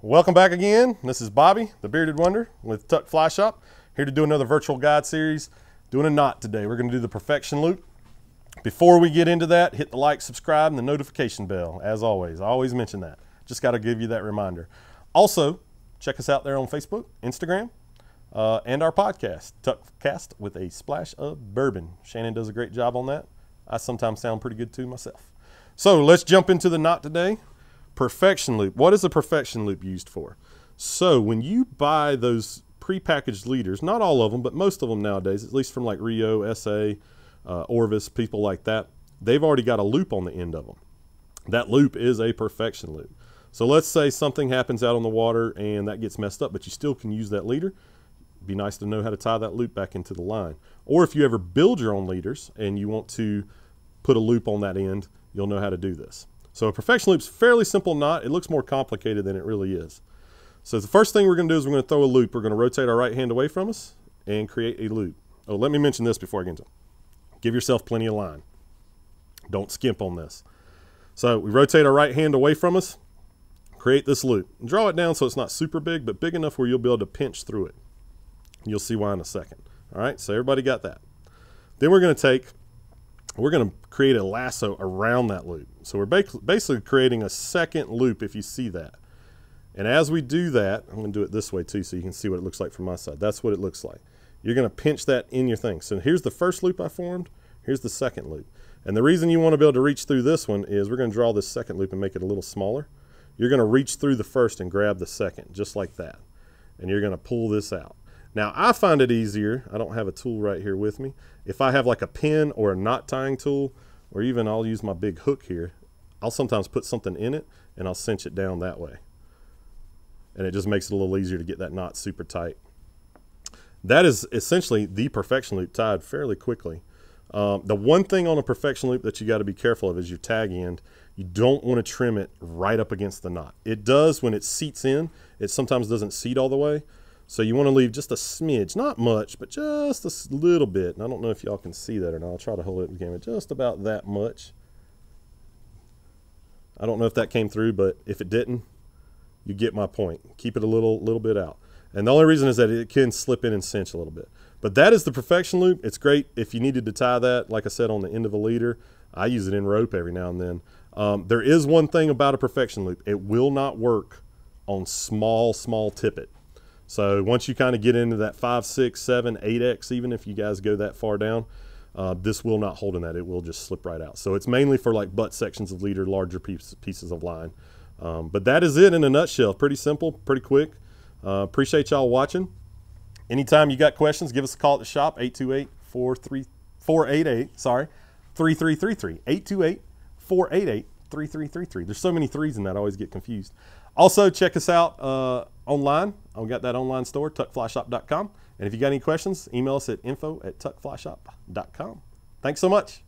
Welcome back again. This is Bobby, the Bearded Wonder with Tuck Fly Shop, here to do another virtual guide series. Doing a knot today. We're going to do the perfection loop. Before we get into that, hit the like, subscribe, and the notification bell. As always, I always mention that. Just got to give you that reminder. Also, check us out there on Facebook, Instagram, uh, and our podcast, Tuckcast with a splash of bourbon. Shannon does a great job on that. I sometimes sound pretty good too myself. So let's jump into the knot today. Perfection loop. What is a perfection loop used for? So when you buy those prepackaged leaders, not all of them, but most of them nowadays, at least from like Rio, SA, uh, Orvis, people like that, they've already got a loop on the end of them. That loop is a perfection loop. So let's say something happens out on the water and that gets messed up, but you still can use that leader. Be nice to know how to tie that loop back into the line. Or if you ever build your own leaders and you want to put a loop on that end, you'll know how to do this. So a perfection loop is fairly simple knot. It looks more complicated than it really is. So the first thing we're going to do is we're going to throw a loop. We're going to rotate our right hand away from us and create a loop. Oh, let me mention this before I get into it. Give yourself plenty of line. Don't skimp on this. So we rotate our right hand away from us, create this loop. Draw it down so it's not super big, but big enough where you'll be able to pinch through it. You'll see why in a second. All right, so everybody got that. Then we're going to take we're going to create a lasso around that loop. So we're basically creating a second loop if you see that. And as we do that, I'm going to do it this way too so you can see what it looks like from my side. That's what it looks like. You're going to pinch that in your thing. So here's the first loop I formed. Here's the second loop. And the reason you want to be able to reach through this one is we're going to draw this second loop and make it a little smaller. You're going to reach through the first and grab the second, just like that. And you're going to pull this out. Now I find it easier, I don't have a tool right here with me, if I have like a pin or a knot tying tool, or even I'll use my big hook here, I'll sometimes put something in it and I'll cinch it down that way. And it just makes it a little easier to get that knot super tight. That is essentially the perfection loop tied fairly quickly. Um, the one thing on a perfection loop that you got to be careful of is your tag end. You don't want to trim it right up against the knot. It does when it seats in. It sometimes doesn't seat all the way. So you want to leave just a smidge, not much, but just a little bit. And I don't know if y'all can see that or not. I'll try to hold it in camera just about that much. I don't know if that came through, but if it didn't, you get my point. Keep it a little, little bit out. And the only reason is that it can slip in and cinch a little bit. But that is the perfection loop. It's great if you needed to tie that, like I said, on the end of a leader. I use it in rope every now and then. Um, there is one thing about a perfection loop. It will not work on small, small tippet. So once you kind of get into that five, six, seven, eight X, even if you guys go that far down, uh, this will not hold in that. It will just slip right out. So it's mainly for like butt sections of leader, larger piece, pieces of line. Um, but that is it in a nutshell. Pretty simple, pretty quick. Uh, appreciate y'all watching. Anytime you got questions, give us a call at the shop, 828-488, sorry, 3333, 828-488-3333. There's so many threes in that, I always get confused. Also, check us out uh, online. I've got that online store, tuckflyshop.com. And if you got any questions, email us at info at tuckflyshop.com. Thanks so much.